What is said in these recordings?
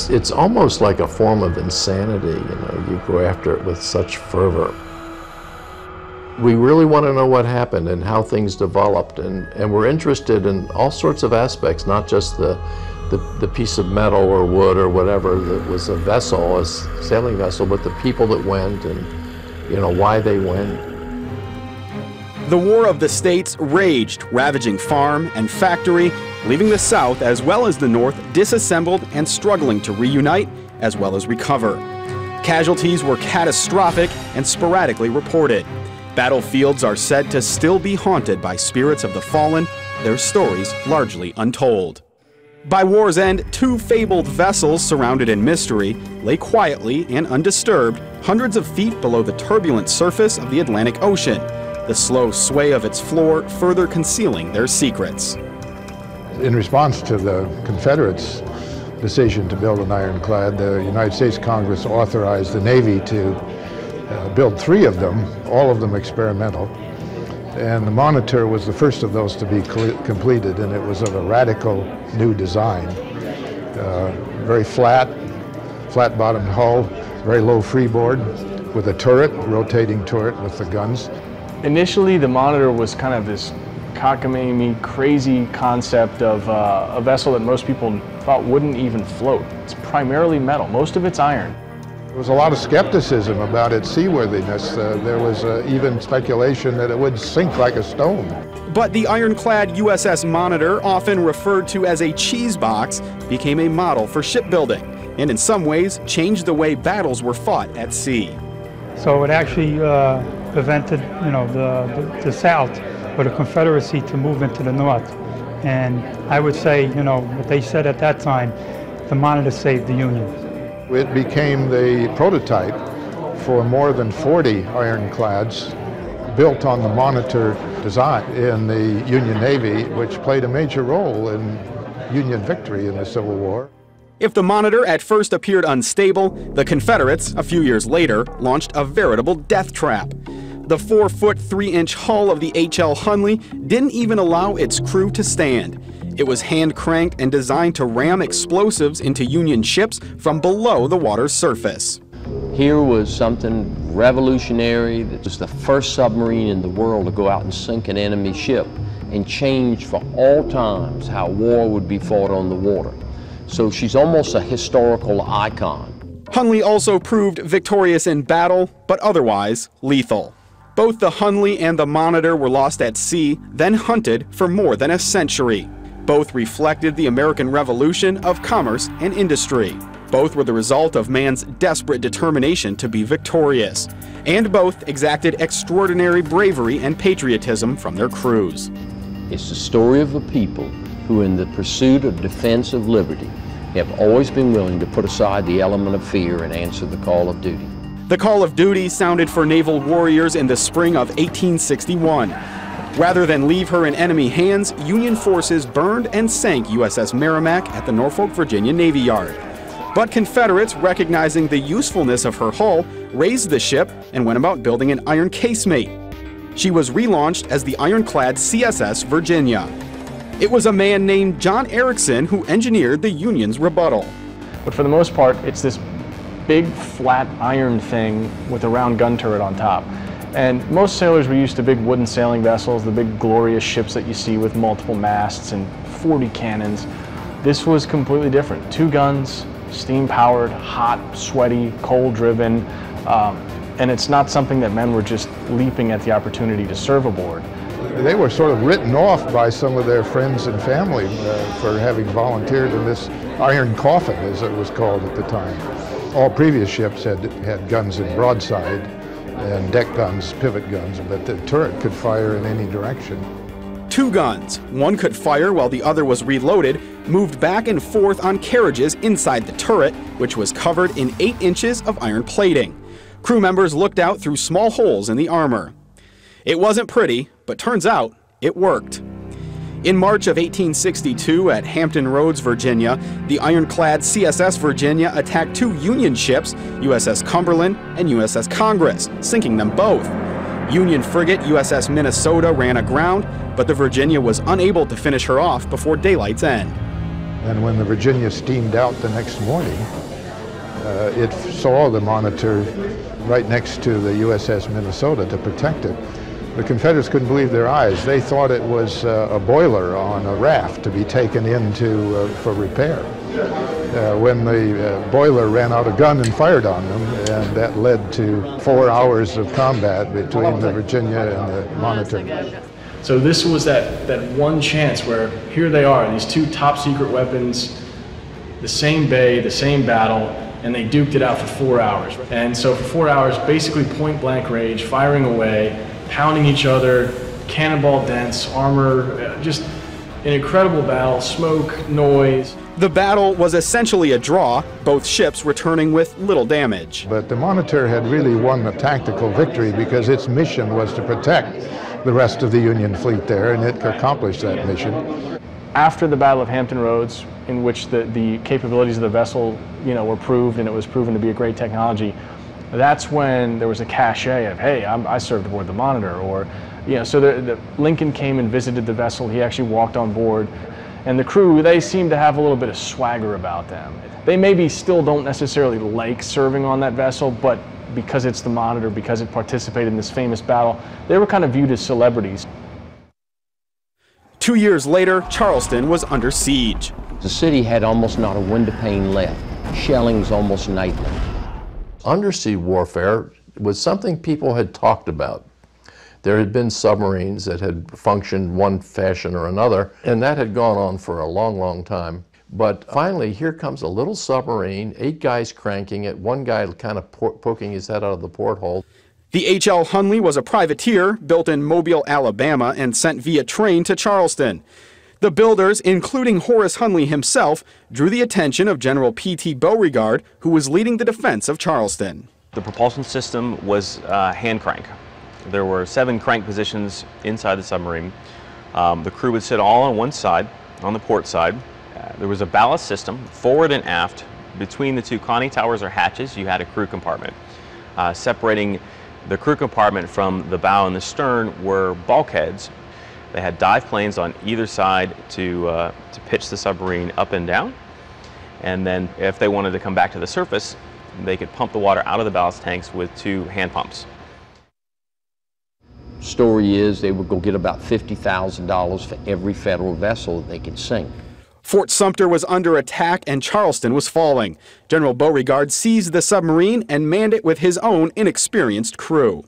It's, it's almost like a form of insanity, you know, you go after it with such fervor. We really want to know what happened and how things developed, and, and we're interested in all sorts of aspects, not just the, the, the piece of metal or wood or whatever that was a vessel, a sailing vessel, but the people that went and, you know, why they went. The War of the States raged, ravaging farm and factory, leaving the South as well as the North disassembled and struggling to reunite as well as recover. Casualties were catastrophic and sporadically reported. Battlefields are said to still be haunted by spirits of the fallen, their stories largely untold. By war's end, two fabled vessels surrounded in mystery lay quietly and undisturbed hundreds of feet below the turbulent surface of the Atlantic Ocean, the slow sway of its floor further concealing their secrets. In response to the Confederates' decision to build an ironclad, the United States Congress authorized the Navy to uh, build three of them, all of them experimental. And the Monitor was the first of those to be completed, and it was of a radical new design. Uh, very flat, flat-bottomed hull, very low freeboard, with a turret, rotating turret with the guns. Initially, the Monitor was kind of this cockamamie, crazy concept of uh, a vessel that most people thought wouldn't even float. It's primarily metal. Most of it's iron. There was a lot of skepticism about its seaworthiness. Uh, there was uh, even speculation that it would sink like a stone. But the ironclad USS Monitor, often referred to as a cheese box, became a model for shipbuilding and in some ways changed the way battles were fought at sea. So it actually uh, prevented, you know, the, the, the South or the Confederacy to move into the North. And I would say, you know, what they said at that time, the Monitor saved the Union. It became the prototype for more than 40 ironclads built on the Monitor design in the Union Navy, which played a major role in Union victory in the Civil War. If the Monitor at first appeared unstable, the Confederates, a few years later, launched a veritable death trap. The 4 foot 3 inch hull of the H.L. Hunley didn't even allow its crew to stand. It was hand cranked and designed to ram explosives into Union ships from below the water's surface. Here was something revolutionary that was the first submarine in the world to go out and sink an enemy ship and change for all times how war would be fought on the water. So she's almost a historical icon. Hunley also proved victorious in battle, but otherwise lethal. Both the Hunley and the Monitor were lost at sea, then hunted for more than a century. Both reflected the American Revolution of commerce and industry. Both were the result of man's desperate determination to be victorious. And both exacted extraordinary bravery and patriotism from their crews. It's the story of a people who, in the pursuit of defense of liberty, have always been willing to put aside the element of fear and answer the call of duty. The call of duty sounded for naval warriors in the spring of 1861. Rather than leave her in enemy hands, Union forces burned and sank USS Merrimac at the Norfolk, Virginia Navy Yard. But Confederates, recognizing the usefulness of her hull, raised the ship and went about building an iron casemate. She was relaunched as the ironclad CSS Virginia. It was a man named John Ericsson who engineered the Union's rebuttal. But for the most part, it's this big flat iron thing with a round gun turret on top. And most sailors were used to big wooden sailing vessels, the big glorious ships that you see with multiple masts and 40 cannons. This was completely different. Two guns, steam powered, hot, sweaty, coal driven, um, and it's not something that men were just leaping at the opportunity to serve aboard. They were sort of written off by some of their friends and family uh, for having volunteered in this iron coffin, as it was called at the time. All previous ships had, had guns in broadside and deck guns, pivot guns, but the turret could fire in any direction. Two guns, one could fire while the other was reloaded, moved back and forth on carriages inside the turret, which was covered in 8 inches of iron plating. Crew members looked out through small holes in the armor. It wasn't pretty, but turns out it worked. In March of 1862 at Hampton Roads, Virginia, the ironclad CSS Virginia attacked two Union ships, USS Cumberland and USS Congress, sinking them both. Union frigate USS Minnesota ran aground, but the Virginia was unable to finish her off before daylight's end. And when the Virginia steamed out the next morning, uh, it saw the monitor right next to the USS Minnesota to protect it. The Confederates couldn't believe their eyes. They thought it was uh, a boiler on a raft to be taken into uh, for repair. Uh, when the uh, boiler ran out of gun and fired on them, and that led to four hours of combat between the Virginia and the Monitor. So this was that, that one chance where here they are, these two top secret weapons, the same bay, the same battle, and they duked it out for four hours. And so for four hours, basically point blank range, firing away, pounding each other, cannonball dents, armor, uh, just an incredible battle, smoke, noise. The battle was essentially a draw, both ships returning with little damage. But the Monitor had really won the tactical victory because its mission was to protect the rest of the Union fleet there, and it accomplished that mission. After the Battle of Hampton Roads, in which the, the capabilities of the vessel you know, were proved and it was proven to be a great technology, that's when there was a cachet of, hey, I'm, i served aboard the Monitor, or, you know, so the, the, Lincoln came and visited the vessel. He actually walked on board, and the crew, they seem to have a little bit of swagger about them. They maybe still don't necessarily like serving on that vessel, but because it's the Monitor, because it participated in this famous battle, they were kind of viewed as celebrities. Two years later, Charleston was under siege. The city had almost not a window pane left. Shellings almost nightly undersea warfare was something people had talked about. There had been submarines that had functioned one fashion or another, and that had gone on for a long, long time. But finally, here comes a little submarine, eight guys cranking it, one guy kind of poking his head out of the porthole. The H.L. Hunley was a privateer built in Mobile, Alabama, and sent via train to Charleston. The builders, including Horace Hunley himself, drew the attention of General P.T. Beauregard, who was leading the defense of Charleston. The propulsion system was uh, hand crank. There were seven crank positions inside the submarine. Um, the crew would sit all on one side, on the port side. Uh, there was a ballast system, forward and aft. Between the two conning towers or hatches, you had a crew compartment. Uh, separating the crew compartment from the bow and the stern were bulkheads they had dive planes on either side to, uh, to pitch the submarine up and down. And then if they wanted to come back to the surface, they could pump the water out of the ballast tanks with two hand pumps. Story is they would go get about $50,000 for every federal vessel that they could sink. Fort Sumter was under attack and Charleston was falling. General Beauregard seized the submarine and manned it with his own inexperienced crew.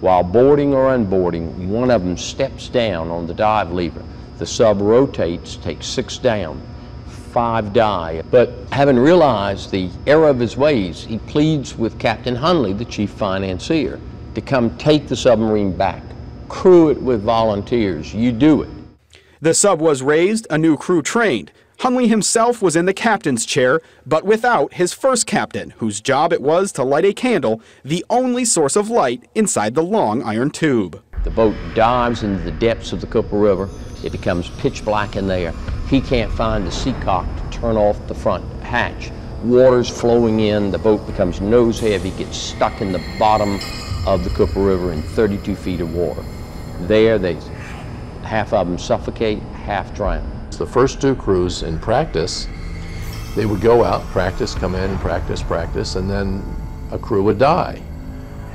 While boarding or unboarding, one of them steps down on the dive lever. The sub rotates, takes six down, five die. But having realized the error of his ways, he pleads with Captain Hunley, the chief financier, to come take the submarine back. Crew it with volunteers. You do it. The sub was raised, a new crew trained. Hunley himself was in the captain's chair, but without his first captain, whose job it was to light a candle, the only source of light inside the long iron tube. The boat dives into the depths of the Cooper River. It becomes pitch black in there. He can't find the seacock to turn off the front hatch. Water's flowing in, the boat becomes nose heavy, gets stuck in the bottom of the Cooper River in 32 feet of water. There, they, half of them suffocate, half drown. The first two crews in practice, they would go out, practice, come in, practice, practice, and then a crew would die.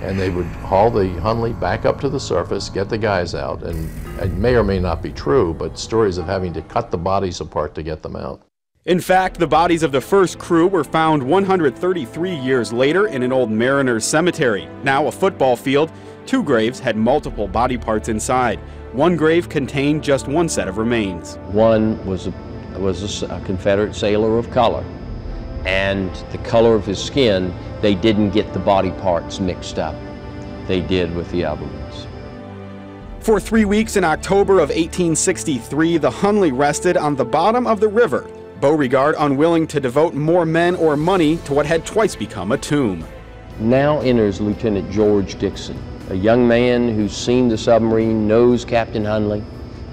And they would haul the Hunley back up to the surface, get the guys out, and it may or may not be true, but stories of having to cut the bodies apart to get them out. In fact, the bodies of the first crew were found 133 years later in an old mariner's cemetery, now a football field. Two graves had multiple body parts inside. One grave contained just one set of remains. One was a, was a, a Confederate sailor of color, and the color of his skin, they didn't get the body parts mixed up. They did with the other ones. For three weeks in October of 1863, the Hunley rested on the bottom of the river, Beauregard unwilling to devote more men or money to what had twice become a tomb. Now enters Lieutenant George Dixon, a young man who's seen the submarine, knows Captain Hunley,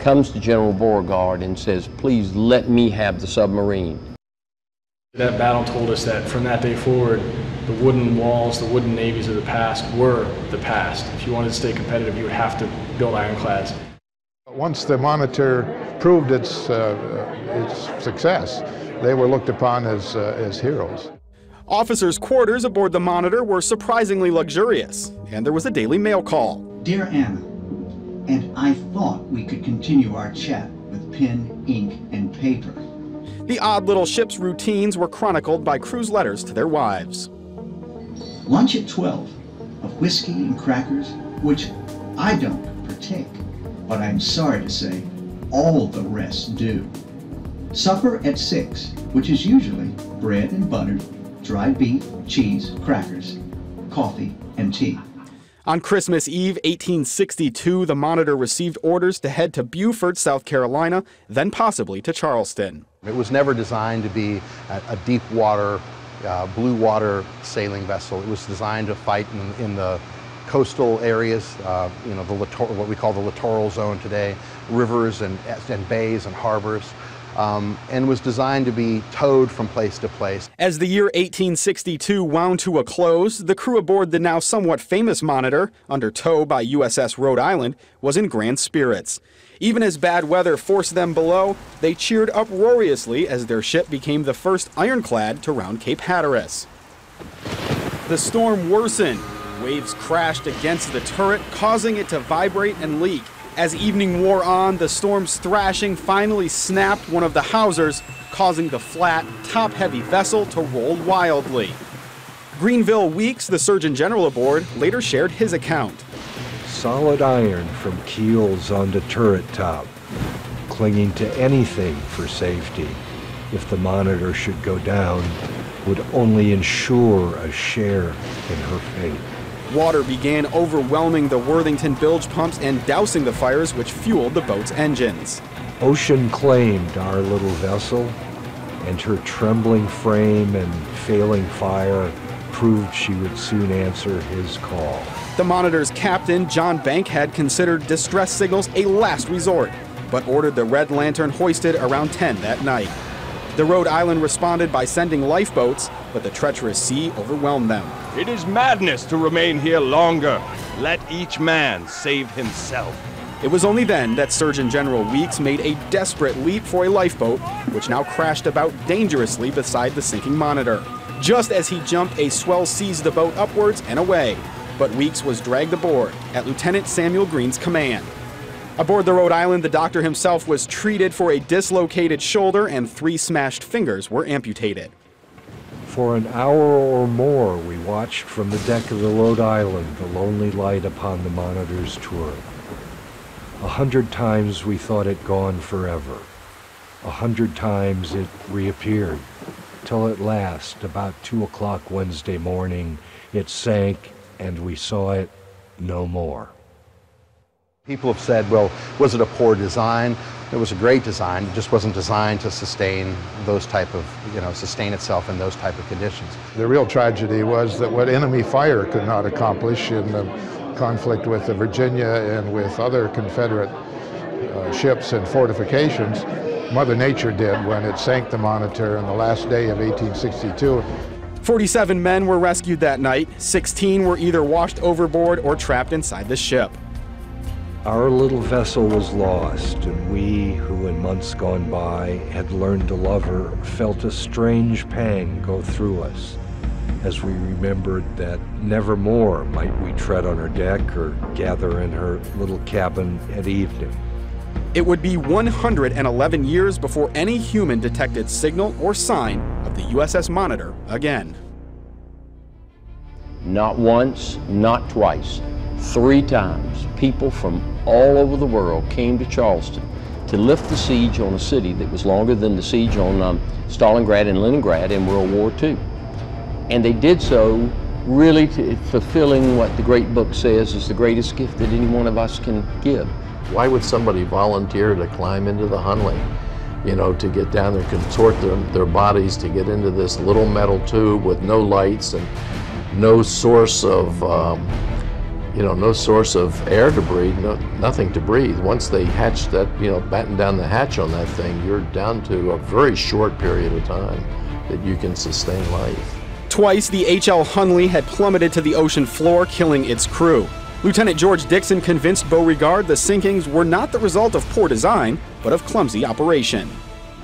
comes to General Beauregard and says, please let me have the submarine. That battle told us that from that day forward, the wooden walls, the wooden navies of the past were the past. If you wanted to stay competitive, you would have to build ironclads. Once the Monitor proved its, uh, its success. They were looked upon as, uh, as heroes. Officers' quarters aboard the Monitor were surprisingly luxurious, and there was a Daily Mail call. Dear Anna, and I thought we could continue our chat with pen, ink, and paper. The odd little ship's routines were chronicled by crew's letters to their wives. Lunch at 12 of whiskey and crackers, which I don't partake, but I'm sorry to say all the rest do. Supper at 6, which is usually bread and butter, dried beef, cheese, crackers, coffee, and tea. On Christmas Eve, 1862, the Monitor received orders to head to Beaufort, South Carolina, then possibly to Charleston. It was never designed to be a, a deep water, uh, blue water sailing vessel. It was designed to fight in, in the coastal areas, uh, you know, the littor- what we call the littoral zone today, rivers and, and bays and harbors um, and was designed to be towed from place to place. As the year 1862 wound to a close, the crew aboard the now somewhat famous Monitor, under tow by USS Rhode Island, was in grand spirits. Even as bad weather forced them below, they cheered uproariously as their ship became the first ironclad to round Cape Hatteras. The storm worsened. Waves crashed against the turret, causing it to vibrate and leak. As evening wore on, the storm's thrashing finally snapped one of the hawsers, causing the flat, top heavy vessel to roll wildly. Grenville Weeks, the Surgeon General aboard, later shared his account. Solid iron from keels onto turret top, clinging to anything for safety. If the monitor should go down, would only ensure a share in her fate. Water began overwhelming the Worthington bilge pumps and dousing the fires which fueled the boat's engines. Ocean claimed our little vessel, and her trembling frame and failing fire proved she would soon answer his call. The Monitor's captain, John Bank, had considered distress signals a last resort, but ordered the Red Lantern hoisted around 10 that night. The Rhode Island responded by sending lifeboats, but the treacherous sea overwhelmed them. It is madness to remain here longer. Let each man save himself. It was only then that Surgeon General Weeks made a desperate leap for a lifeboat, which now crashed about dangerously beside the sinking Monitor. Just as he jumped, a swell seized the boat upwards and away, but Weeks was dragged aboard at Lieutenant Samuel Greene's command. Aboard the Rhode Island, the doctor himself was treated for a dislocated shoulder and three smashed fingers were amputated. For an hour or more, we watched from the deck of the Rhode Island the lonely light upon the monitor's tour. A hundred times we thought it gone forever. A hundred times it reappeared, till at last, about two o'clock Wednesday morning, it sank and we saw it no more. People have said, well, was it a poor design? It was a great design. It just wasn't designed to sustain those type of, you know, sustain itself in those type of conditions. The real tragedy was that what enemy fire could not accomplish in the conflict with the Virginia and with other Confederate uh, ships and fortifications, Mother Nature did when it sank the Monitor on the last day of 1862. 47 men were rescued that night. 16 were either washed overboard or trapped inside the ship. Our little vessel was lost, and we, who in months gone by had learned to love her, felt a strange pang go through us as we remembered that never more might we tread on her deck or gather in her little cabin at evening. It would be 111 years before any human detected signal or sign of the USS Monitor again. Not once, not twice, three times, people from all over the world came to Charleston to lift the siege on a city that was longer than the siege on um, Stalingrad and Leningrad in World War II. And they did so really to, fulfilling what the great book says is the greatest gift that any one of us can give. Why would somebody volunteer to climb into the Hunley? You know, to get down there, contort their, their bodies to get into this little metal tube with no lights and no source of um, you know, no source of air to breathe, no, nothing to breathe. Once they hatch that, you know, batten down the hatch on that thing, you're down to a very short period of time that you can sustain life. Twice, the H.L. Hunley had plummeted to the ocean floor, killing its crew. Lieutenant George Dixon convinced Beauregard the sinkings were not the result of poor design, but of clumsy operation.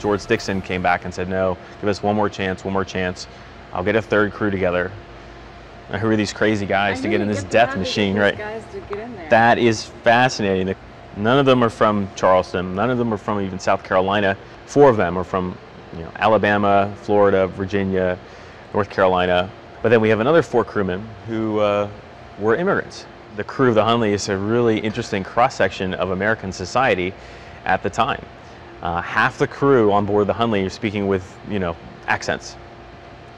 George Dixon came back and said, no, give us one more chance, one more chance. I'll get a third crew together. Now, who are these crazy guys to get in this death machine, right? That is fascinating. None of them are from Charleston. None of them are from even South Carolina. Four of them are from you know, Alabama, Florida, Virginia, North Carolina. But then we have another four crewmen who uh, were immigrants. The crew of the Hunley is a really interesting cross-section of American society at the time. Uh, half the crew on board the Hunley are speaking with, you know, accents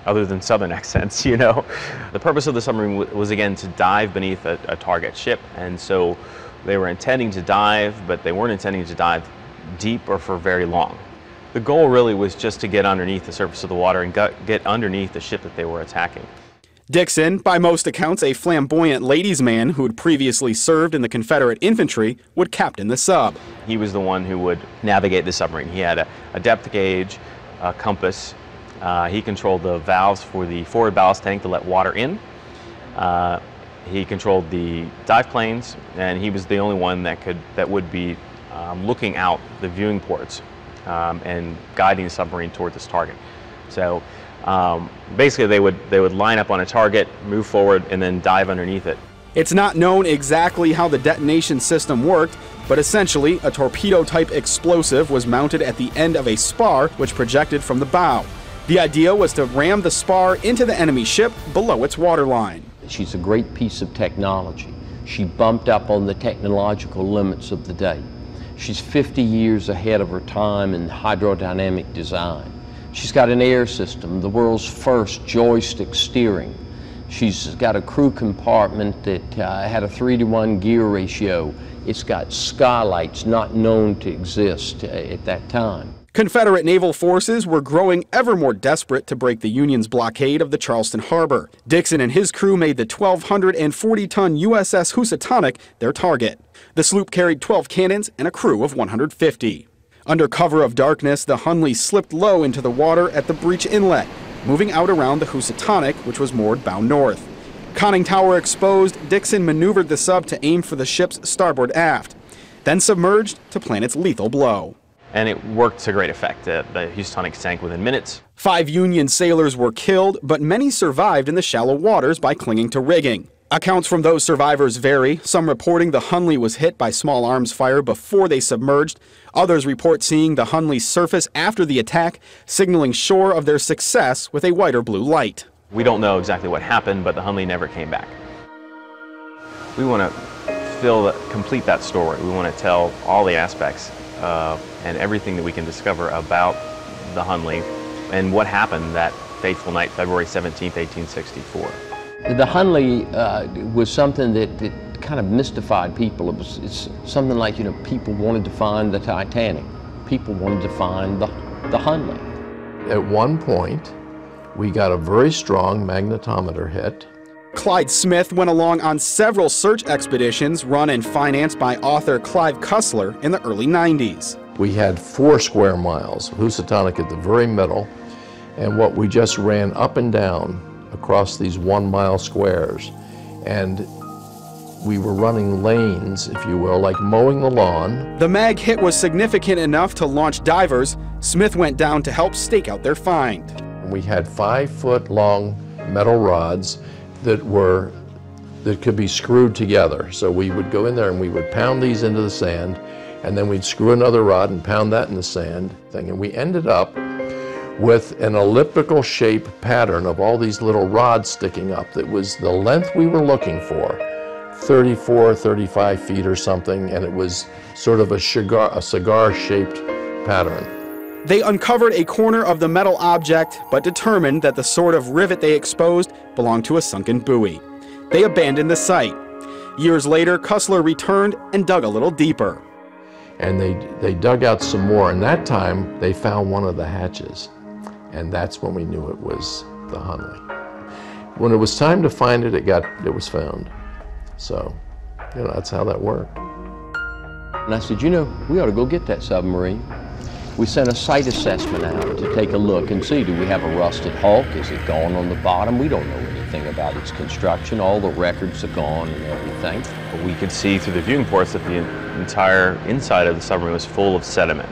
other than southern accents, you know. The purpose of the submarine was again to dive beneath a, a, target ship, and so they were intending to dive, but they weren't intending to dive deep or for very long. The goal really was just to get underneath the surface of the water and get underneath the ship that they were attacking. Dixon, by most accounts a flamboyant ladies' man who had previously served in the Confederate infantry, would captain the sub. He was the one who would navigate the submarine. He had a, a depth gauge, a compass. Uh, he controlled the valves for the forward ballast tank to let water in. Uh, he controlled the dive planes, and he was the only one that could that would be um, looking out the viewing ports um, and guiding the submarine towards its target. So um, basically they would, they would line up on a target, move forward, and then dive underneath it. It's not known exactly how the detonation system worked, but essentially a torpedo-type explosive was mounted at the end of a spar which projected from the bow. The idea was to ram the spar into the enemy ship below its waterline. She's a great piece of technology. She bumped up on the technological limits of the day. She's 50 years ahead of her time in hydrodynamic design. She's got an air system, the world's first joystick steering. She's got a crew compartment that uh, had a 3 to 1 gear ratio. It's got skylights not known to exist uh, at that time. Confederate naval forces were growing ever more desperate to break the Union's blockade of the Charleston harbor. Dixon and his crew made the 1,240 ton USS Housatonic their target. The sloop carried 12 cannons and a crew of 150. Under cover of darkness, the Hunley slipped low into the water at the breach inlet, moving out around the Housatonic, which was moored bound north. Conning tower exposed, Dixon maneuvered the sub to aim for the ship's starboard aft, then submerged to plan its lethal blow. And it worked to great effect. The Housatonic sank within minutes. Five Union sailors were killed, but many survived in the shallow waters by clinging to rigging. Accounts from those survivors vary, some reporting the Hunley was hit by small arms fire before they submerged. Others report seeing the Hunley surface after the attack, signaling shore of their success with a white or blue light. We don't know exactly what happened, but the Hunley never came back. We want to fill complete that story. We want to tell all the aspects uh, and everything that we can discover about the Hunley and what happened that fateful night, February 17, 1864. The Hunley uh, was something that, that, kind of mystified people. It was it's something like, you know, people wanted to find the Titanic. People wanted to find the, the Hunley. At one point, we got a very strong magnetometer hit. Clyde Smith went along on several search expeditions run and financed by author Clive Cussler in the early 90s. We had four square miles, Housatonic at the very middle, and what we just ran up and down across these one mile squares. And we were running lanes, if you will, like mowing the lawn. The mag hit was significant enough to launch divers. Smith went down to help stake out their find. We had five foot long metal rods that were that could be screwed together. So we would go in there and we would pound these into the sand and then we'd screw another rod and pound that in the sand thing. And we ended up with an elliptical shape pattern of all these little rods sticking up that was the length we were looking for 34 35 feet or something. And it was sort of a cigar a cigar shaped pattern. They uncovered a corner of the metal object but determined that the sort of rivet they exposed belonged to a sunken buoy. They abandoned the site. Years later cussler returned and dug a little deeper and they they dug out some more and that time they found one of the hatches and that's when we knew it was the Hunley. When it was time to find it, it got it was found. So, you know, that's how that worked. And I said, you know, we ought to go get that submarine. We sent a site assessment out to take a look and see, do we have a rusted hulk? Is it gone on the bottom? We don't know anything anything about its construction. All the records are gone and everything. We could see through the viewing ports that the entire inside of the submarine was full of sediment.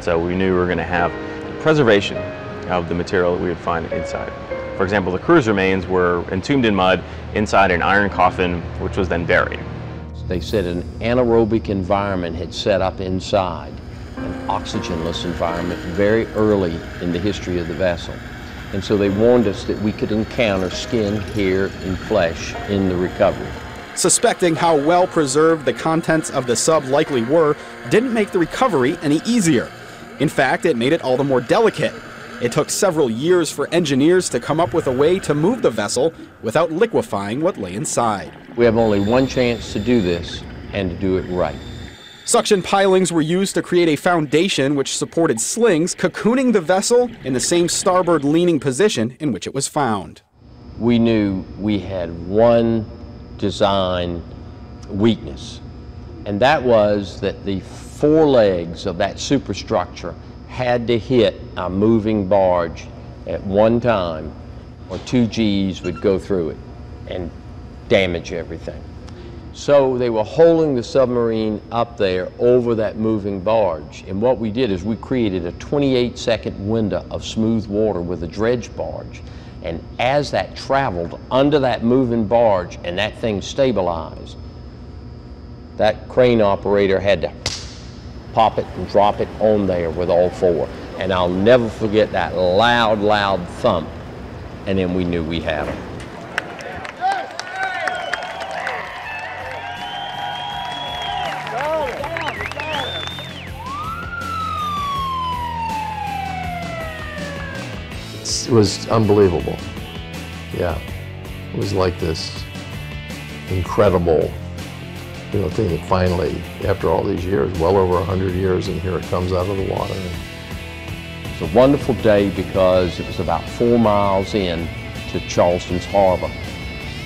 So we knew we were going to have preservation of the material that we would find inside. For example, the crew's remains were entombed in mud inside an iron coffin, which was then buried. They said an anaerobic environment had set up inside, an oxygenless environment, very early in the history of the vessel. And so they warned us that we could encounter skin, hair, and flesh in the recovery. Suspecting how well preserved the contents of the sub likely were didn't make the recovery any easier. In fact, it made it all the more delicate. It took several years for engineers to come up with a way to move the vessel without liquefying what lay inside. We have only one chance to do this and to do it right. Suction pilings were used to create a foundation which supported slings, cocooning the vessel in the same starboard leaning position in which it was found. We knew we had one design weakness, and that was that the four legs of that superstructure had to hit a moving barge at one time, or two G's would go through it and damage everything. So they were holding the submarine up there over that moving barge. And what we did is we created a 28 second window of smooth water with a dredge barge. And as that traveled under that moving barge and that thing stabilized, that crane operator had to pop it and drop it on there with all four. And I'll never forget that loud, loud thump. And then we knew we had them. Was unbelievable. Yeah. It was like this incredible you know, thing that finally, after all these years, well over 100 years, and here it comes out of the water. It was a wonderful day because it was about four miles in to Charleston's harbor.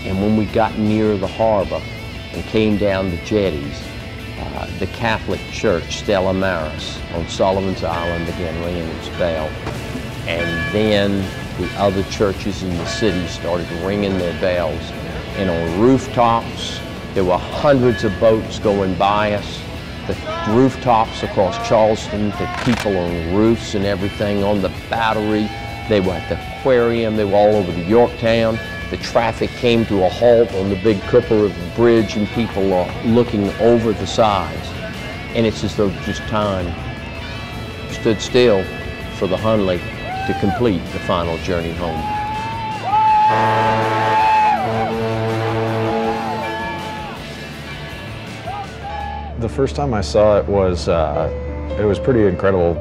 And when we got near the harbor and came down the jetties, uh, the Catholic Church, Stella Maris, on Sullivan's Island began ringing its bell. And then the other churches in the city started ringing their bells. And on rooftops, there were hundreds of boats going by us. The rooftops across Charleston, the people on roofs and everything, on the battery. They were at the aquarium. They were all over the Yorktown. The traffic came to a halt on the big Cooper Bridge and people are looking over the sides. And it's as though just time stood still for the Hunley to complete the final journey home. The first time I saw it was, uh, it was pretty incredible.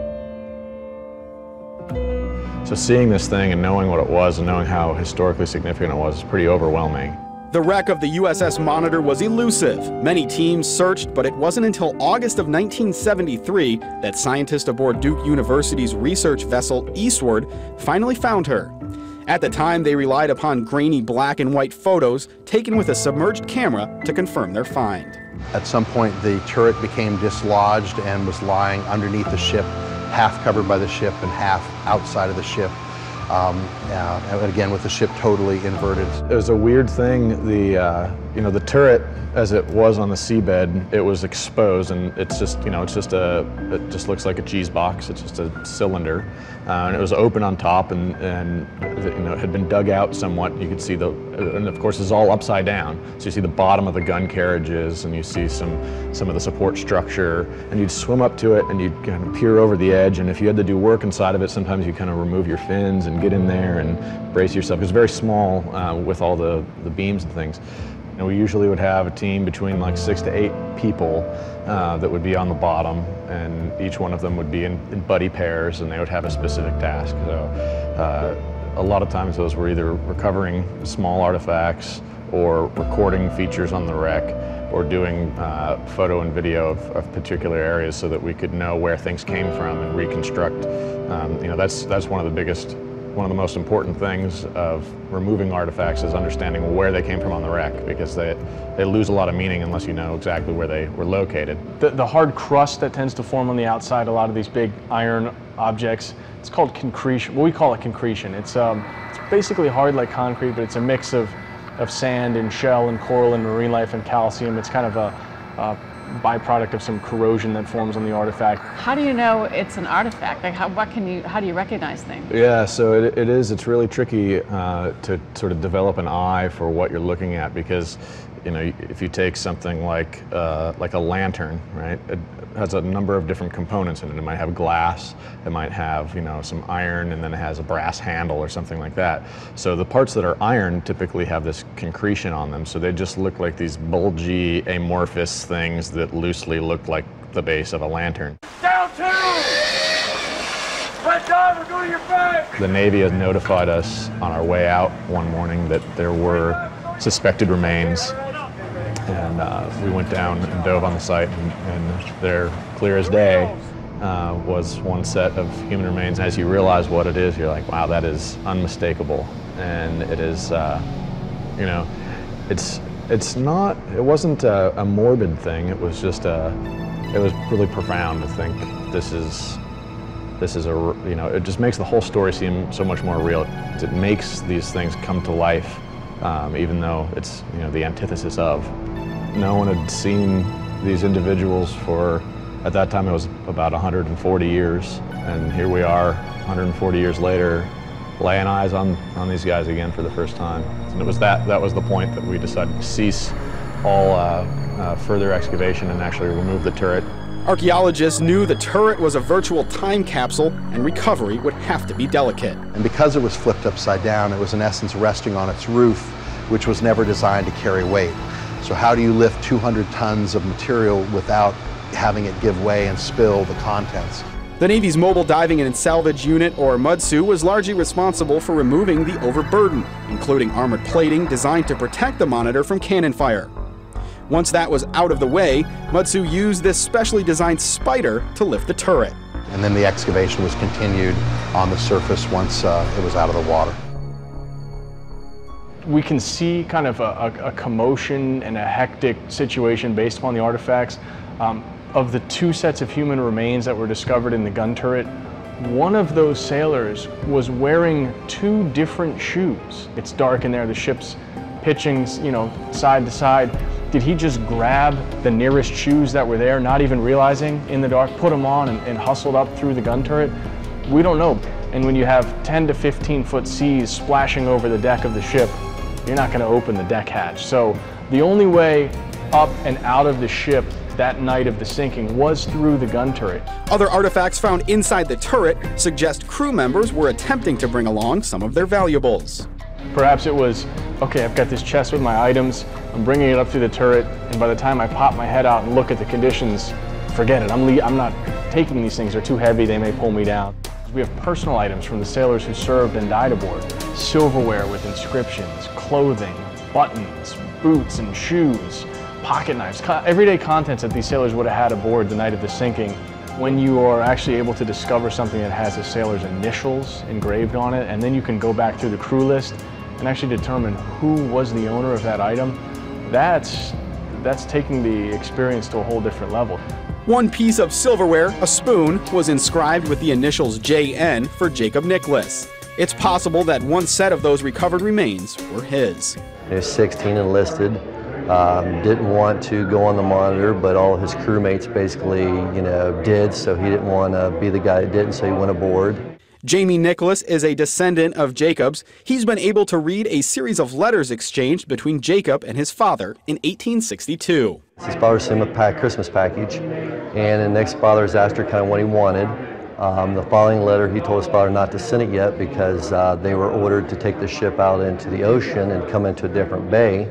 So seeing this thing and knowing what it was and knowing how historically significant it was is pretty overwhelming. The wreck of the USS Monitor was elusive. Many teams searched, but it wasn't until August of 1973 that scientists aboard Duke University's research vessel Eastward finally found her. At the time, they relied upon grainy black and white photos taken with a submerged camera to confirm their find. At some point, the turret became dislodged and was lying underneath the ship, half covered by the ship and half outside of the ship. Um, uh, again, with the ship totally inverted. It was a weird thing. The uh, you know the turret, as it was on the seabed, it was exposed, and it's just you know it's just a it just looks like a cheese box. It's just a cylinder, uh, and it was open on top, and and you know it had been dug out somewhat. You could see the and of course it's all upside down, so you see the bottom of the gun carriages, and you see some some of the support structure, and you'd swim up to it, and you'd kind of peer over the edge, and if you had to do work inside of it, sometimes you kind of remove your fins and get in there and brace yourself. It was very small uh, with all the, the beams and things. And we usually would have a team between like six to eight people uh, that would be on the bottom, and each one of them would be in, in buddy pairs, and they would have a specific task. So uh, a lot of times those were either recovering small artifacts or recording features on the wreck or doing uh, photo and video of, of, particular areas so that we could know where things came from and reconstruct. Um, you know, that's, that's one of the biggest one of the most important things of removing artifacts is understanding where they came from on the wreck because they, they lose a lot of meaning unless you know exactly where they were located. The, the hard crust that tends to form on the outside, a lot of these big iron objects, it's called concretion. Well, we call it concretion. It's, um, it's basically hard like concrete, but it's a mix of, of sand and shell and coral and marine life and calcium. It's kind of a, a byproduct of some corrosion that forms on the artifact. How do you know it's an artifact? Like, how, what can you, how do you recognize things? Yeah, so it, it is. It's really tricky uh, to sort of develop an eye for what you're looking at because, you know, if you take something like uh, like a lantern, right? It has a number of different components in it. It might have glass, it might have, you know, some iron, and then it has a brass handle or something like that. So the parts that are iron typically have this concretion on them, so they just look like these bulgy, amorphous things that loosely look like the base of a lantern. Down two! Red diver, go to your back! The Navy has notified us on our way out one morning that there were suspected remains and uh, we went down and dove on the site, and, and there, clear as day, uh, was one set of human remains. As you realize what it is, you're like, wow, that is unmistakable, and it is, uh, you know, it's it's not. It wasn't a, a morbid thing. It was just a. It was really profound to think this is this is a you know it just makes the whole story seem so much more real. It makes these things come to life, um, even though it's you know the antithesis of. No one had seen these individuals for, at that time it was about 140 years, and here we are 140 years later, laying eyes on, on these guys again for the first time. And it was that, that was the point that we decided to cease all uh, uh, further excavation and actually remove the turret. Archaeologists knew the turret was a virtual time capsule and recovery would have to be delicate. And because it was flipped upside down, it was in essence resting on its roof, which was never designed to carry weight. So how do you lift 200 tons of material without having it give way and spill the contents? The Navy's Mobile Diving and Salvage Unit, or MDSU, was largely responsible for removing the overburden, including armored plating designed to protect the monitor from cannon fire. Once that was out of the way, MDSU used this specially designed spider to lift the turret. And then the excavation was continued on the surface once uh, it was out of the water we can see kind of a, a, a, commotion and a hectic situation based upon the artifacts. Um, of the two sets of human remains that were discovered in the gun turret, one of those sailors was wearing two different shoes. It's dark in there, the ship's pitching, you know, side to side. Did he just grab the nearest shoes that were there, not even realizing in the dark, put them on and, and hustled up through the gun turret? We don't know. And when you have 10 to 15 foot seas splashing over the deck of the ship, you're not going to open the deck hatch. So the only way up and out of the ship that night of the sinking was through the gun turret. Other artifacts found inside the turret suggest crew members were attempting to bring along some of their valuables. Perhaps it was, okay, I've got this chest with my items, I'm bringing it up through the turret, and by the time I pop my head out and look at the conditions, forget it, I'm, I'm not taking these things, they're too heavy, they may pull me down. We have personal items from the sailors who served and died aboard, silverware with inscriptions, clothing, buttons, boots and shoes, pocket knives, everyday contents that these sailors would have had aboard the night of the sinking. When you are actually able to discover something that has a sailor's initials engraved on it, and then you can go back through the crew list and actually determine who was the owner of that item, that's, that's taking the experience to a whole different level. One piece of silverware, a spoon, was inscribed with the initials JN for Jacob Nicklis. It's possible that one set of those recovered remains were his. He was 16 enlisted, um, didn't want to go on the monitor, but all his crewmates basically, you know, did, so he didn't want to be the guy that didn't, so he went aboard. Jamie Nicklis is a descendant of Jacob's. He's been able to read a series of letters exchanged between Jacob and his father in 1862. His father sent him a pack, Christmas package, and the next father father's asked her kind of what he wanted. Um, the following letter, he told his father not to send it yet because uh, they were ordered to take the ship out into the ocean and come into a different bay.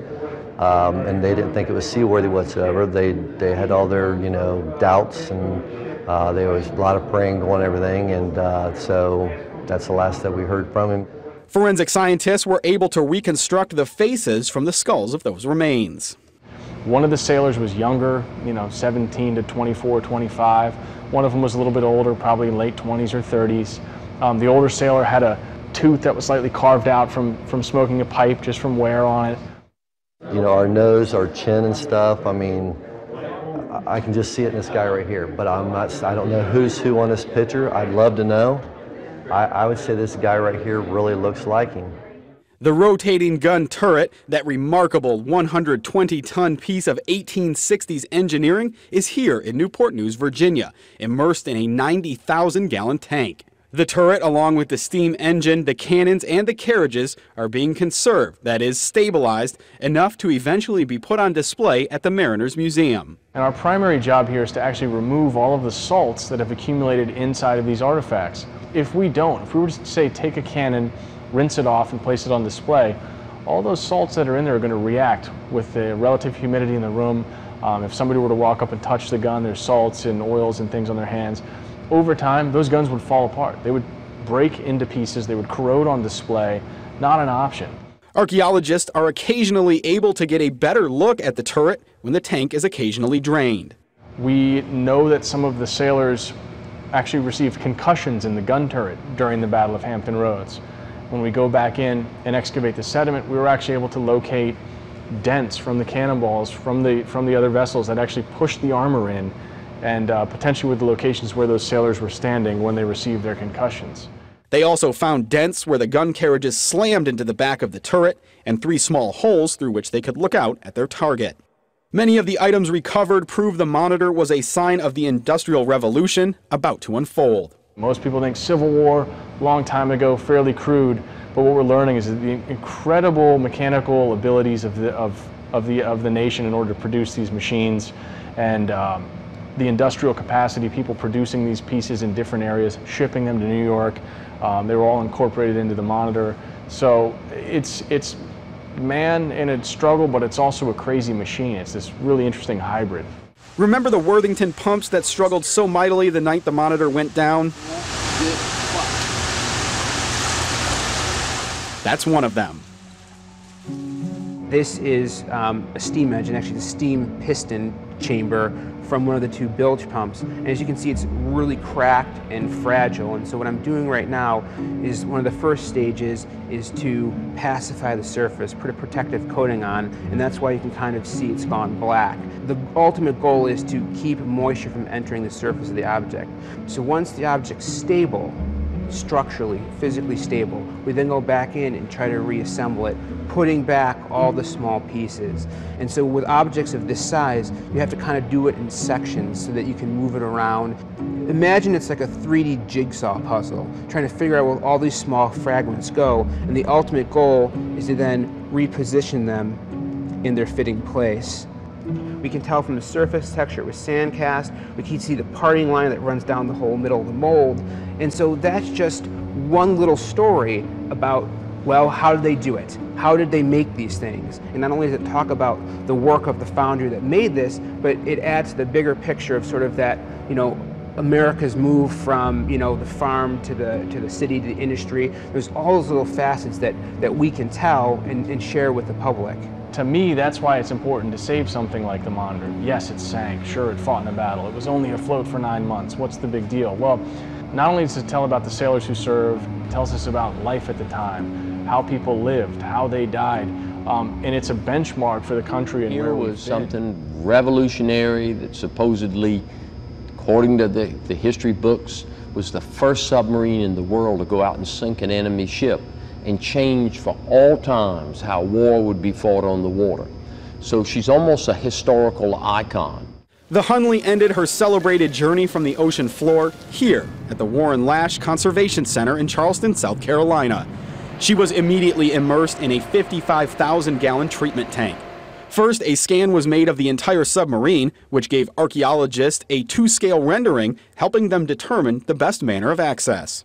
Um, and they didn't think it was seaworthy whatsoever. They, they had all their, you know, doubts and uh, there was a lot of praying going everything, and uh, so that's the last that we heard from him. Forensic scientists were able to reconstruct the faces from the skulls of those remains. One of the sailors was younger, you know, 17 to 24, 25. One of them was a little bit older, probably late 20s or 30s. Um, the older sailor had a tooth that was slightly carved out from, from smoking a pipe just from wear on it. You know, our nose, our chin and stuff, I mean, I can just see it in this guy right here, but I'm not, I don't know who's who on this picture. I'd love to know. I, I would say this guy right here really looks like him. The rotating gun turret, that remarkable 120 ton piece of 1860s engineering, is here in Newport News, Virginia, immersed in a 90,000 gallon tank. The turret, along with the steam engine, the cannons, and the carriages, are being conserved, that is, stabilized, enough to eventually be put on display at the Mariners Museum. And our primary job here is to actually remove all of the salts that have accumulated inside of these artifacts. If we don't, if we were to say take a cannon, rinse it off, and place it on display, all those salts that are in there are going to react with the relative humidity in the room. Um, if somebody were to walk up and touch the gun, there's salts and oils and things on their hands over time, those guns would fall apart. They would break into pieces, they would corrode on display. Not an option. Archaeologists are occasionally able to get a better look at the turret when the tank is occasionally drained. We know that some of the sailors actually received concussions in the gun turret during the Battle of Hampton Roads. When we go back in and excavate the sediment, we were actually able to locate dents from the cannonballs from the, from the other vessels that actually pushed the armor in and uh, potentially with the locations where those sailors were standing when they received their concussions. They also found dents where the gun carriages slammed into the back of the turret and three small holes through which they could look out at their target. Many of the items recovered prove the monitor was a sign of the Industrial Revolution about to unfold. Most people think Civil War, long time ago, fairly crude, but what we're learning is the incredible mechanical abilities of the, of, of the, of the nation in order to produce these machines and um, the industrial capacity, people producing these pieces in different areas, shipping them to New York. Um, they were all incorporated into the monitor. So it's, it's man in a struggle, but it's also a crazy machine. It's this really interesting hybrid. Remember the Worthington pumps that struggled so mightily the night the monitor went down? That's one of them. This is um, a steam engine, actually the steam piston chamber from one of the two bilge pumps. And as you can see, it's really cracked and fragile. And so what I'm doing right now is one of the first stages is to pacify the surface, put a protective coating on, and that's why you can kind of see it's gone black. The ultimate goal is to keep moisture from entering the surface of the object. So once the object's stable, structurally, physically stable. We then go back in and try to reassemble it, putting back all the small pieces. And so with objects of this size, you have to kind of do it in sections so that you can move it around. Imagine it's like a 3D jigsaw puzzle, trying to figure out where all these small fragments go, and the ultimate goal is to then reposition them in their fitting place. We can tell from the surface texture it was sand cast. We can see the parting line that runs down the whole middle of the mold. And so that's just one little story about, well, how did they do it? How did they make these things? And not only does it talk about the work of the foundry that made this, but it adds to the bigger picture of sort of that, you know, America's move from you know the farm to the to the city to the industry. There's all those little facets that that we can tell and, and share with the public. To me, that's why it's important to save something like the Monitor. Yes, it sank. Sure, it fought in a battle. It was only afloat for nine months. What's the big deal? Well, not only does it tell about the sailors who served, it tells us about life at the time, how people lived, how they died, um, and it's a benchmark for the country. And Here was something revolutionary that supposedly, according to the, the history books, was the first submarine in the world to go out and sink an enemy ship and change for all times how war would be fought on the water. So she's almost a historical icon. The Hunley ended her celebrated journey from the ocean floor here at the Warren Lasch Conservation Center in Charleston, South Carolina. She was immediately immersed in a 55,000 gallon treatment tank. First, a scan was made of the entire submarine, which gave archaeologists a two scale rendering, helping them determine the best manner of access.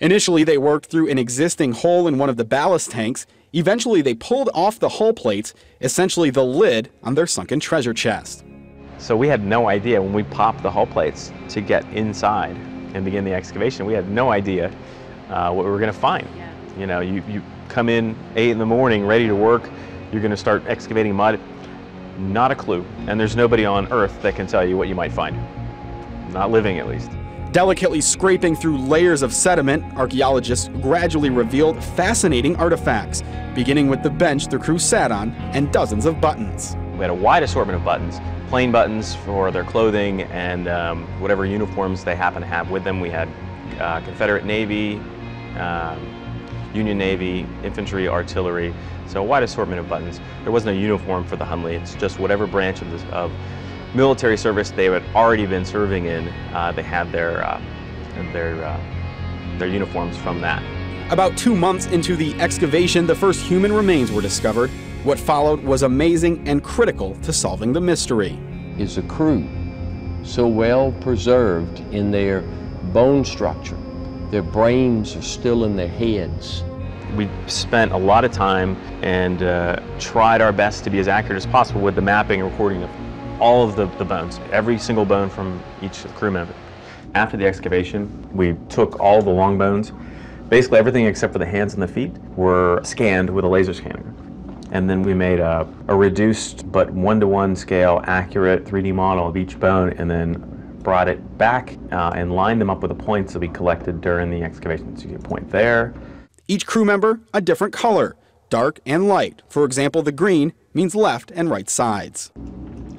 Initially, they worked through an existing hole in one of the ballast tanks. Eventually, they pulled off the hull plates, essentially the lid on their sunken treasure chest. So we had no idea when we popped the hull plates to get inside and begin the excavation. We had no idea uh, what we were going to find. Yeah. You know, you, you come in 8 in the morning ready to work, you're going to start excavating mud. Not a clue. And there's nobody on Earth that can tell you what you might find. Not living, at least. Delicately scraping through layers of sediment, archaeologists gradually revealed fascinating artifacts, beginning with the bench the crew sat on and dozens of buttons. We had a wide assortment of buttons, plain buttons for their clothing and um, whatever uniforms they happen to have with them. We had uh, Confederate Navy, um, Union Navy, infantry, artillery, so a wide assortment of buttons. There wasn't a uniform for the Hunley, it's just whatever branch of, this, of military service they had already been serving in, uh, they had their, uh, their, uh, their uniforms from that. About two months into the excavation, the first human remains were discovered. What followed was amazing and critical to solving the mystery. Is a crew so well preserved in their bone structure, their brains are still in their heads. We spent a lot of time and uh, tried our best to be as accurate as possible with the mapping and recording of all of the, the bones, every single bone from each crew member. After the excavation, we took all the long bones. Basically everything except for the hands and the feet were scanned with a laser scanner. And then we made a, a reduced but one-to-one -one scale accurate 3D model of each bone and then brought it back uh, and lined them up with the points that we collected during the excavation. So you can point there. Each crew member, a different color, dark and light. For example, the green means left and right sides.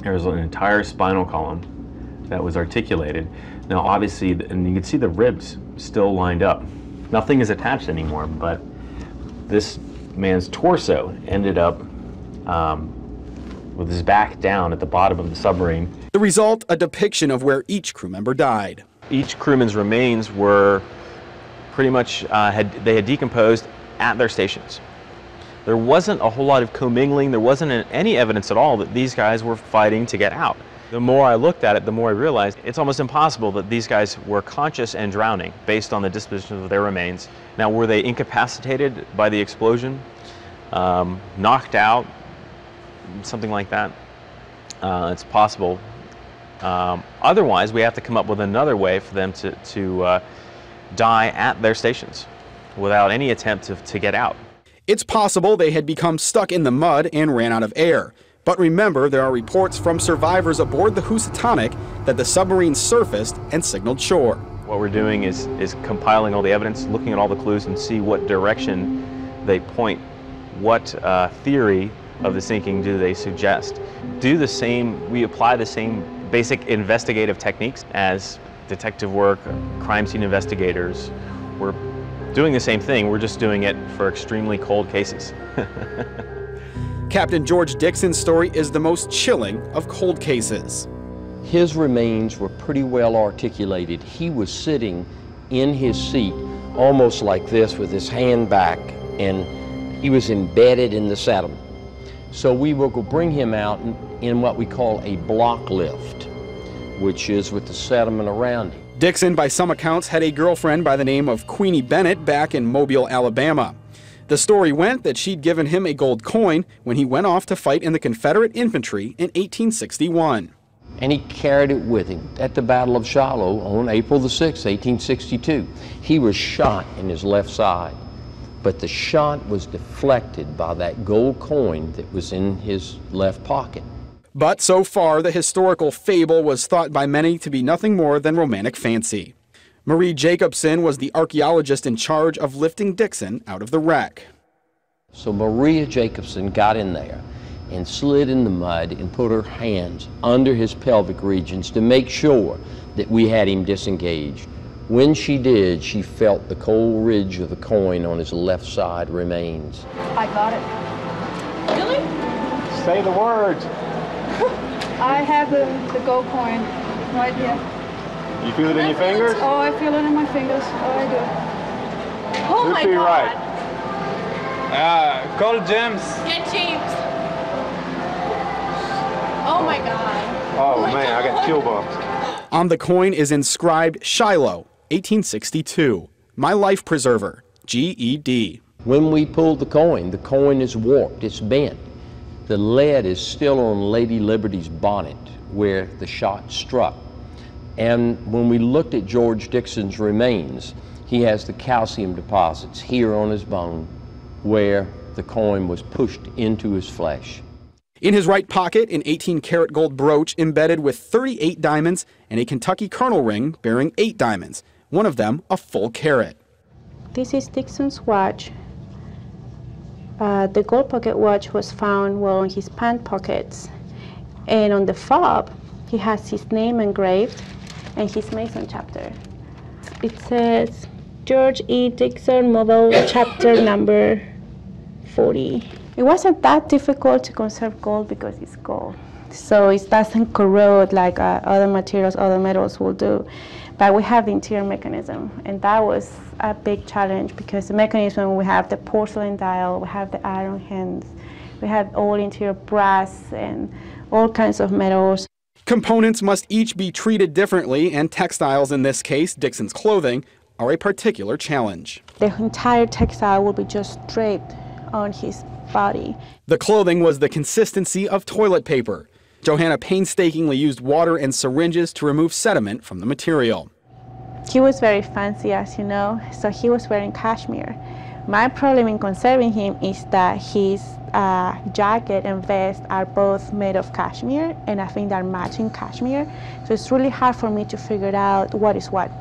There was an entire spinal column that was articulated. Now obviously, and you can see the ribs still lined up. Nothing is attached anymore, but this man's torso ended up um, with his back down at the bottom of the submarine. The result, a depiction of where each crew member died. Each crewman's remains were pretty much, uh, had, they had decomposed at their stations. There wasn't a whole lot of commingling, there wasn't any evidence at all that these guys were fighting to get out. The more I looked at it, the more I realized it's almost impossible that these guys were conscious and drowning based on the disposition of their remains. Now, were they incapacitated by the explosion, um, knocked out, something like that? Uh, it's possible. Um, otherwise, we have to come up with another way for them to, to uh, die at their stations without any attempt to, to get out. It's possible they had become stuck in the mud and ran out of air. But remember, there are reports from survivors aboard the Housatonic that the submarine surfaced and signaled shore. What we're doing is, is compiling all the evidence, looking at all the clues, and see what direction they point. What uh, theory of the sinking do they suggest? Do the same, we apply the same basic investigative techniques as detective work, crime scene investigators. We're doing the same thing, we're just doing it for extremely cold cases. Captain George Dixon's story is the most chilling of cold cases. His remains were pretty well articulated. He was sitting in his seat almost like this with his hand back and he was embedded in the sediment. So we will go bring him out in, in what we call a block lift, which is with the sediment around him. Dixon, by some accounts, had a girlfriend by the name of Queenie Bennett back in Mobile, Alabama. The story went that she'd given him a gold coin when he went off to fight in the Confederate infantry in 1861. And he carried it with him at the Battle of Shiloh on April the 6th, 1862. He was shot in his left side, but the shot was deflected by that gold coin that was in his left pocket. But so far, the historical fable was thought by many to be nothing more than romantic fancy. Marie Jacobsen was the archaeologist in charge of lifting Dixon out of the wreck. So Maria Jacobsen got in there and slid in the mud and put her hands under his pelvic regions to make sure that we had him disengaged. When she did, she felt the cold ridge of the coin on his left side remains. I got it. Really? Say the words. I have the, the gold coin right here. You feel it in your fingers? Oh, I feel it in my fingers. Oh, I do. Oh Who'd my be God. right? Uh, call James. Get James. Oh my God. Oh, man, I got chill bumps. On the coin is inscribed Shiloh, 1862. My life preserver, GED. When we pulled the coin, the coin is warped, it's bent. The lead is still on Lady Liberty's bonnet where the shot struck. And when we looked at George Dixon's remains, he has the calcium deposits here on his bone where the coin was pushed into his flesh. In his right pocket, an 18 karat gold brooch embedded with 38 diamonds and a Kentucky Colonel ring bearing 8 diamonds, one of them a full carat. This is Dixon's watch. Uh, the gold pocket watch was found well in his pant pockets. And on the fob, he has his name engraved and his Mason chapter. It says George E. Dixon Mobile Chapter Number 40. It wasn't that difficult to conserve gold because it's gold. So it doesn't corrode like uh, other materials, other metals will do. But we have the interior mechanism, and that was a big challenge because the mechanism, we have the porcelain dial, we have the iron hands, we have all interior brass and all kinds of metals. Components must each be treated differently, and textiles, in this case, Dixon's clothing, are a particular challenge. The entire textile will be just draped on his body. The clothing was the consistency of toilet paper. Johanna painstakingly used water and syringes to remove sediment from the material. He was very fancy, as you know, so he was wearing cashmere. My problem in conserving him is that his uh, jacket and vest are both made of cashmere, and I think they're matching cashmere. So it's really hard for me to figure out what is what.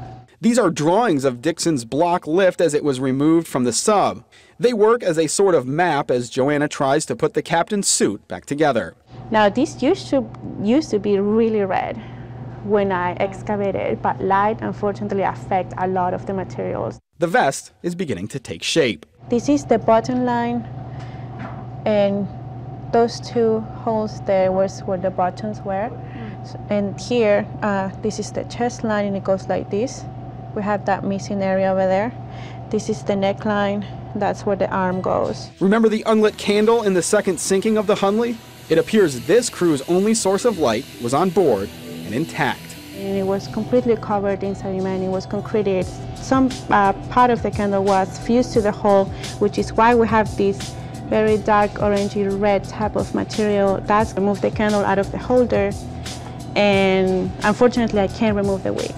These are drawings of Dixon's block lift as it was removed from the sub. They work as a sort of map as Johanna tries to put the captain's suit back together. Now this used to, used to be really red when I excavated, but light unfortunately affect a lot of the materials. The vest is beginning to take shape. This is the button line and those two holes there was where the buttons were. And here, uh, this is the chest line and it goes like this. We have that missing area over there. This is the neckline, that's where the arm goes. Remember the unlit candle in the second sinking of the Hunley? It appears this crew's only source of light was on board intact. And it was completely covered in sediment, it was concreted. Some uh, part of the candle was fused to the hull, which is why we have this very dark orangey red type of material. That's removed the candle out of the holder, and unfortunately I can't remove the wick.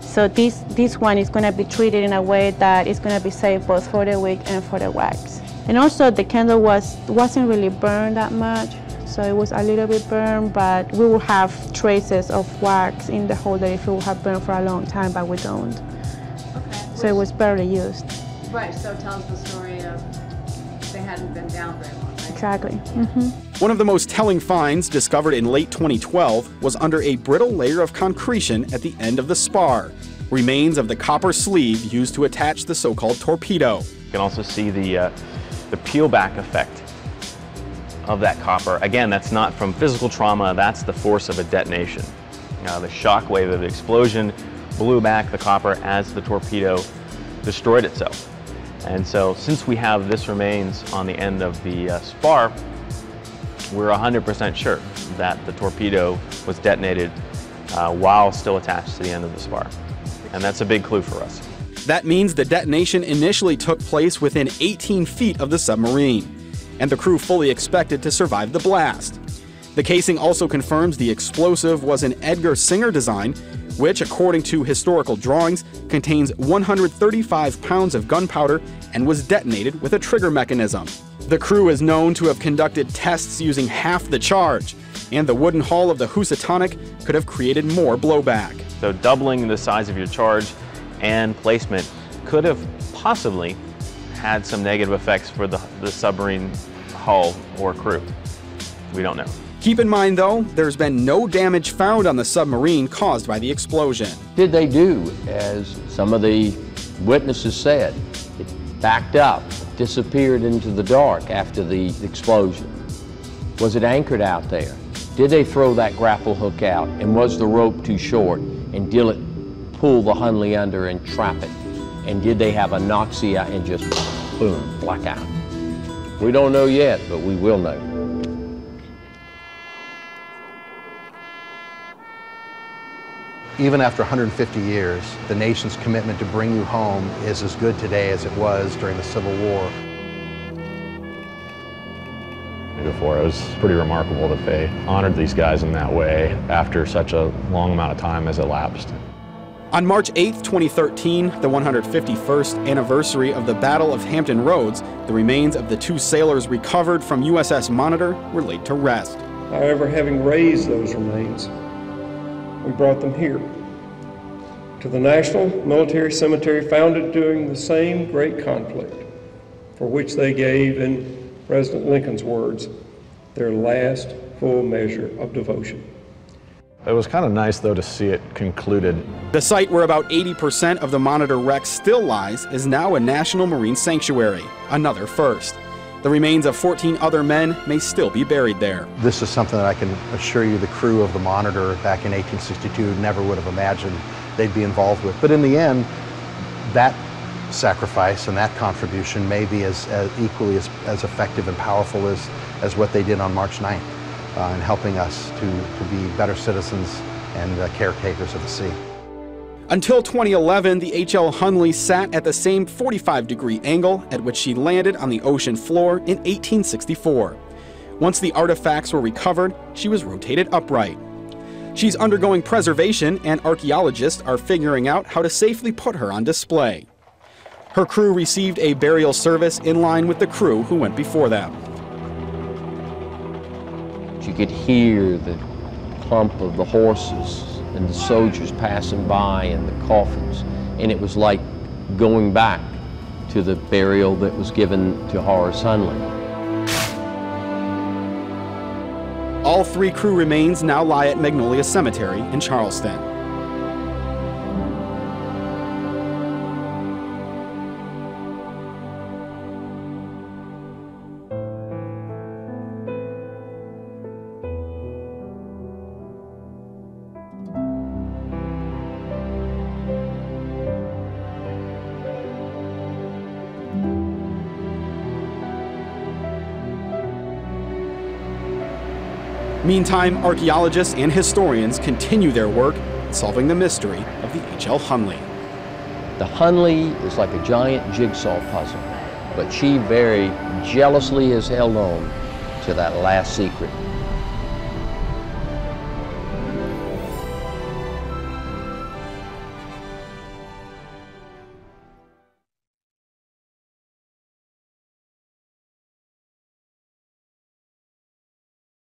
So this, this one is going to be treated in a way that is going to be safe both for the wick and for the wax. And also the candle was, wasn't really burned that much, so it was a little bit burned, but we will have traces of wax in the holder if it would have burned for a long time, but we don't. Okay. So it was barely used. Right, so tell us the story of they hadn't been down very long, right? Exactly. Mm-hmm. One of the most telling finds discovered in late 2012 was under a brittle layer of concretion at the end of the spar, remains of the copper sleeve used to attach the so-called torpedo. You can also see the, uh, the peel back effect of that copper. Again, that's not from physical trauma, that's the force of a detonation. Uh, the shock wave of the explosion blew back the copper as the torpedo destroyed itself. And so since we have this remains on the end of the uh, spar, we're 100% sure that the torpedo was detonated uh, while still attached to the end of the spar. And that's a big clue for us. That means the detonation initially took place within 18 feet of the submarine, and the crew fully expected to survive the blast. The casing also confirms the explosive was an Edgar Singer design, which, according to historical drawings, contains 135 pounds of gunpowder and was detonated with a trigger mechanism. The crew is known to have conducted tests using half the charge, and the wooden hull of the Housatonic could have created more blowback. So doubling the size of your charge and placement could have possibly had some negative effects for the, the submarine hull or crew. We don't know. Keep in mind, though, there's been no damage found on the submarine caused by the explosion. Did they do, as some of the witnesses said, it backed up, disappeared into the dark after the explosion? Was it anchored out there? Did they throw that grapple hook out, and was the rope too short, and did it pull the Hunley under and trap it? And did they have anoxia and just boom, blackout? We don't know yet, but we will know. Even after 150 years, the nation's commitment to bring you home is as good today as it was during the Civil War. Before, it was pretty remarkable that they honored these guys in that way after such a long amount of time has elapsed. On March 8, 2013, the 151st anniversary of the Battle of Hampton Roads, the remains of the two sailors recovered from USS Monitor were laid to rest. However, having raised those remains, we brought them here to the National Military Cemetery founded during the same great conflict, for which they gave, in President Lincoln's words, their last full measure of devotion. It was kind of nice, though, to see it concluded. The site where about 80% of the Monitor wreck still lies is now a National Marine Sanctuary, another first. The remains of 14 other men may still be buried there. This is something that I can assure you the crew of the Monitor back in 1862 never would have imagined they'd be involved with. But in the end, that sacrifice and that contribution may be as, as equally as, as effective and powerful as, as what they did on March 9th uh, in helping us to, to be better citizens and uh, caretakers of the sea. Until 2011, the H.L. Hunley sat at the same 45 degree angle at which she landed on the ocean floor in 1864. Once the artifacts were recovered, she was rotated upright. She's undergoing preservation, and archaeologists are figuring out how to safely put her on display. Her crew received a burial service in line with the crew who went before them. You could hear the clump of the horses and the soldiers passing by and the coffins, and it was like going back to the burial that was given to Horace Hunley. All three crew remains now lie at Magnolia Cemetery in Charleston. Meantime, archaeologists and historians continue their work solving the mystery of the H.L. Hunley. The Hunley is like a giant jigsaw puzzle, but she very jealously has held on to that last secret.